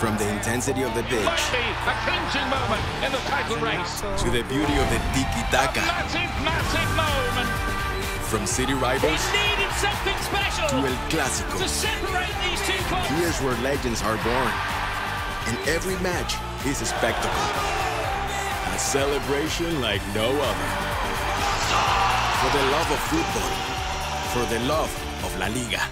From the intensity of the pitch the clinching moment in the title race. to the beauty of the tiki-taka, Massive, massive moment. from city He rivals needed something special to El Clásico. to separate these two clubs. Here's where legends are born. And every match is a spectacle. A celebration like no other. For the love of football. For the love of La Liga.